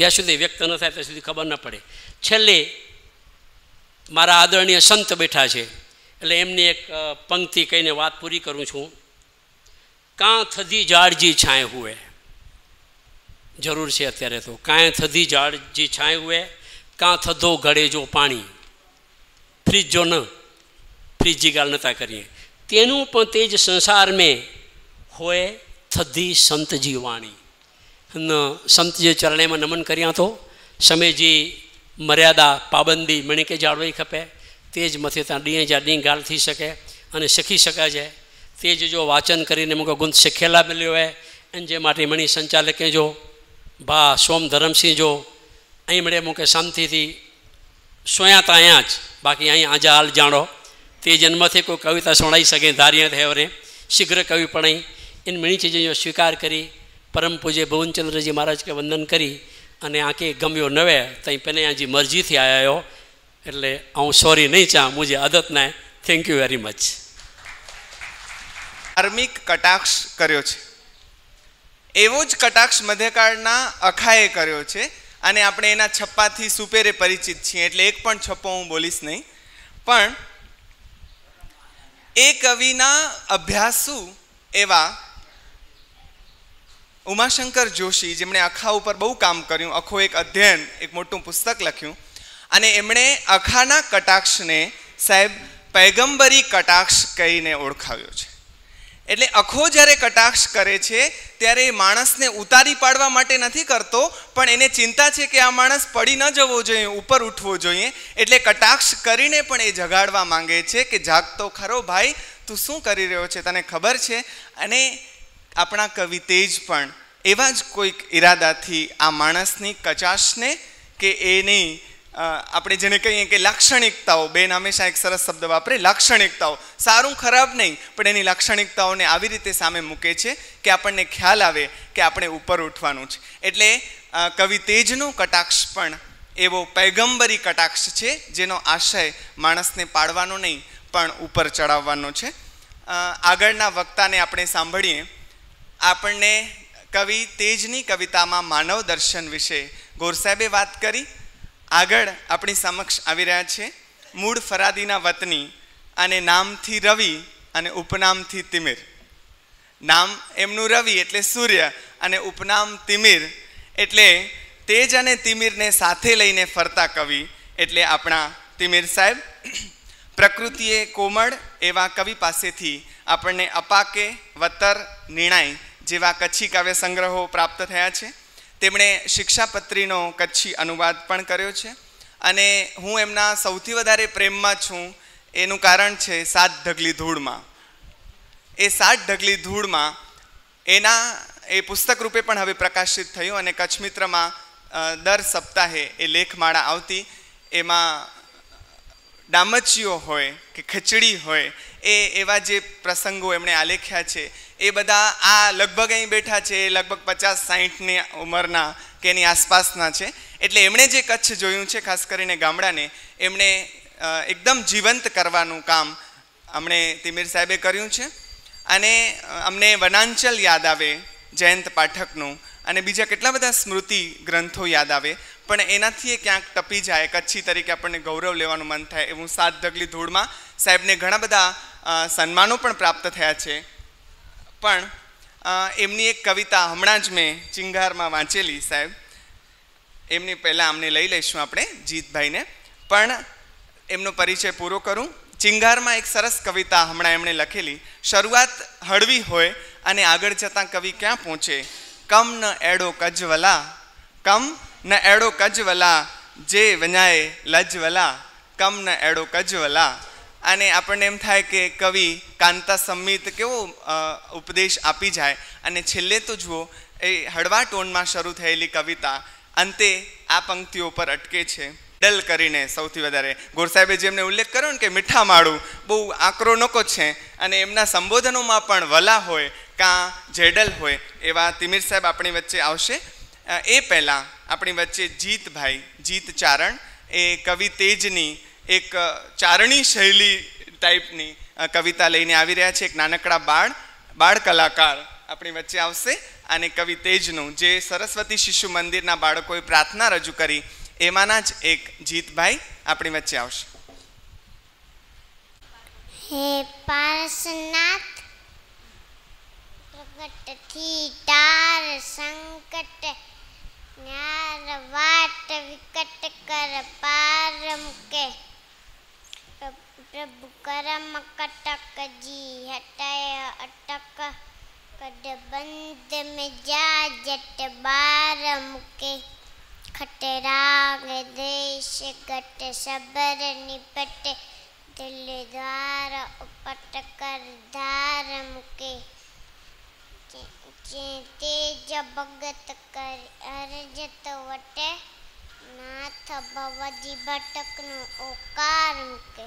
જ્યાં સુધી વ્યક્ત ન થાય ત્યાં સુધી ખબર ન પડે. છેલ્લે મારા આદરણીય સંત બેઠા છે. એટલે એમની એક પંક્તિ કહીને વાત પૂરી કરું છું. કાં થધી ઝાડજી છાંય હુએ. જરૂર છે અત્યારે તો. કાંય થધી જાળજી છાંય હુએ કાં થધો ઘડે જો પાણી. ફ્રીજ જો ન. ફ્રીજી ગાલ નતા કરીએ. તેનું પણ તે જ સંસાર મેં હોય થધી સંતજી વાણી. સંતજી ચરણેમાં નમન કર્યા તો સમયજી મર્યાદા પાબંદી મણી કે જાળવી ખપે, તે જ મથે ત્યાં ડીએ જ્યાં ડી ગાળ થઈ શકે અને શીખી શકાય છે. તે જ જો વાંચન કરીને મૂકો ગુંદ શીખેલા મળ્યો હોય અને જે માટે મણી સંચાલકે જો, ભા સોમ ધરમસિંહ જો, અહીં મળે મૂકે શાંતિથી સોયા તા અહીંયા જ, બાકી અહીં આજા હાલ જાણો. તે જન્મથી કોઈ કવિતા સુણાઈ શકે ધાર્ય થયવરે શીઘ્ર કવિ પણ એની મણી ચીજો સ્વીકાર કરી પરમ પૂજ્ય ભુવનચંદ્રજી મહારાજ કે વંદન કરી અને આંખે ગમ્યો નવે, તઈ પેને આજી મરજીથી આવ્યો એટલે હું સોરી નહીં ચા મુજે આદત ના થેન્ક યુ વેરી મચ ધાર્મિક કટાક્ષ કર્યો છે. એવો જ કટાક્ષ મધ્યકાળના અખાએ કર્યો છે અને આપણે એના છપ્પાથી સુપેરે પરિચિત છીએ, એટલે એક પણ છપ્પો હું બોલીશ નહીં. પણ એ કવિના અભ્યાસુ એવા ઉમાશંકર જોશી, જેમણે અખા ઉપર બહુ કામ કર્યું. અખો એક અધ્યયન, એક મોટું પુસ્તક લખ્યું. અને એમણે અખાના કટાક્ષને સાહેબ પૈગંબરી કટાક્ષ કહીને ઓળખાવ્યો છે. એટલે અખો જ્યારે કટાક્ષ કરે છે, ત્યારે એ માણસને ઉતારી પાડવા માટે નથી કરતો, પણ એને ચિંતા છે કે આ માણસ પડી ન જવો જોઈએ, ઉપર ઉઠવો જોઈએ. એટલે કટાક્ષ કરીને પણ એ જગાડવા માંગે છે કે, જાગતો ખરો ભાઈ, તું શું કરી રહ્યો છે? તને ખબર છે? અને આપણા કવિ તેજ પણ એવા જ કોઈક ઈરાદાથી આ માણસની કચાશને કે એની આપણે જેને કહીએ કે લાક્ષણિકતાઓ, બેન હંમેશા એક સરસ શબ્દ વાપરે, લાક્ષણિકતાઓ. સારું ખરાબ નહીં, પણ એની લાક્ષણિકતાઓને આવી રીતે સામે મૂકે છે કે આપણને ખ્યાલ આવે કે આપણે ઉપર ઉઠવાનું છે. એટલે કવિ તેજનો કટાક્ષ પણ એવો પૈગંબરી કટાક્ષ છે જેનો આશય માણસને પાડવાનો નહીં, પણ ઉપર ચડાવવાનો છે. આગળના વક્તાને આપણે સાંભળીએ. આપણને કવિ તેજની કવિતામાં માનવ દર્શન વિશે ગોરસાહેબે વાત કરી. આગળ આપણી સમક્ષ આવી રહ્યા છે મૂળ ફરાદીના વતની અને નામથી રવિ અને ઉપનામથી તિમિર. નામ એમનું રવિ એટલે સૂર્ય અને ઉપનામ તિમિર એટલે તેજ અને તિમિરને સાથે લઈને ફરતા કવિ એટલે આપણા તિમિર સાહેબ. પ્રકૃતિએ કોમળ એવા કવિ પાસેથી આપણને અપાકે, વતર નિર્ણય જેવા કચ્છી કાવ્ય સંગ્રહો પ્રાપ્ત થયા છે. તેમણે શિક્ષાપત્રીનો કચ્છી અનુવાદ પણ કર્યો છે. અને હું એમના સૌથી વધારે પ્રેમમાં છું, એનું કારણ છે સાત ઢગલી ધૂળમાં. એ સાત ઢગલી ધૂળમાં એના, એ પુસ્તક રૂપે પણ હવે પ્રકાશિત થયું અને કચ્છ મિત્રમાં દર સપ્તાહે એ લેખમાળા આવતી. એમાં ડામચીઓ હોય કે ખીચડી હોય, એ એવા જે પ્રસંગો એમણે આલેખ્યા છે, એ બધા આ લગભગ અહીં બેઠા છે, એ લગભગ પચાસ, સાહીઠની ઉંમરના કે એની આસપાસના છે. એટલે એમણે જે કચ્છ જોયું છે, ખાસ કરીને ગામડાને, એમણે એકદમ જીવંત કરવાનું કામ અમણે તિમીર સાહેબે કર્યું છે. અને અમને વનાંચલ યાદ આવે, જયંત પાઠકનું. અને બીજા કેટલા બધા સ્મૃતિ ગ્રંથો યાદ આવે. પણ એનાથી એ ક્યાંક ટપી જાય, કચ્છી તરીકે આપણને ગૌરવ લેવાનું મન થાય એવું સાત ઢગલી ધૂળમાં સાહેબને ઘણા બધા સન્માનો પણ પ્રાપ્ત થયા છે. પણ એમની એક કવિતા હમણાં જ મેં ચિંગારમાં વાંચેલી સાહેબ. એમની પહેલાં અમને લઈ લઈશું આપણે જીતભાઈને. પણ, એમનો પરિચય પૂરો કરું. ચિંગારમાં એક સરસ કવિતા હમણાં એમણે લખેલી, શરૂઆત હળવી હોય અને આગળ જતાં કવિ ક્યાં પહોંચે? કમ ન એડો કજવલા, કમ ન એડો કજવલા જે વનાય લજવલા કમ ન એડો કજવલા અને આપણને એમ થાય કે કવિ કાંતા સંમિત કેવો ઉપદેશ આપી જાય અને છેલ્લે તો જુઓ એ હળવા ટોનમાં શરૂ થયેલી કવિતા અંતે આ પંક્તિઓ પર અટકે છે ડલ કરીને સૌથી વધારે ગોરસાહેબે જેમને ઉલ્લેખ કર્યો ને કે મીઠા માળું બહુ આકરો નકો છે અને એમના સંબોધનોમાં પણ વલા હોય કાં જેડલ હોય એવા તિમિર સાહેબ આપણી વચ્ચે આવશે એ પહેલાં આપણી વચ્ચે જીતભાઈ જીત ચારણ એ કવિ તેજની એક ચારણી શૈલી ટાઈપની કવિતા લઈને આવી રહ્યા છે. એક નાનકડા બાળ બાળ કલાકાર આપણી વચ્ચે આવશે. અને કવિ તેજનું જે સરસ્વતી શિશુ મંદિરના બાળકોએ પ્રાર્થના રજૂ કરી, એમાંના જ એક જીતભાઈ આપણી વચ્ચે આવશે. હે પાર્શનાથ संकट थीटार संकट, न्यार वाट विकट कर पार मुके प्रभु करम कटक जी, हटाय अटक कड बंद में जा जट बार मुके खटराग देश घट सबर निपट, दिल द्वार उपट कर धार मुके જે તેજ ભગત કર અરજત વટે નાથ ભવજી ભટકનું ઓકાર મૂકે